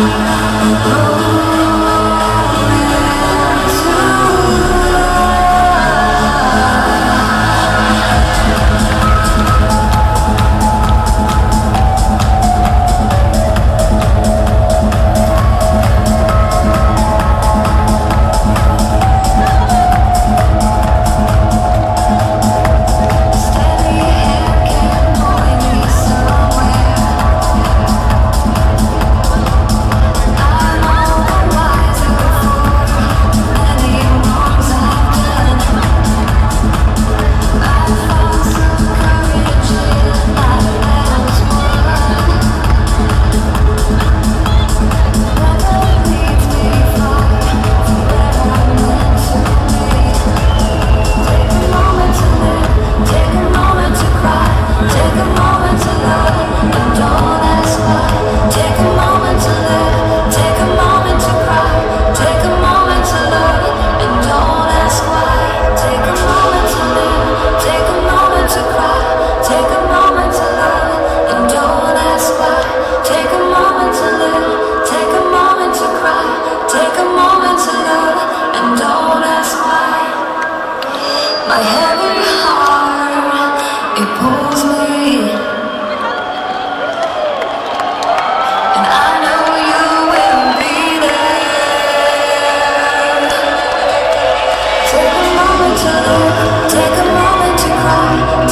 Oh, light.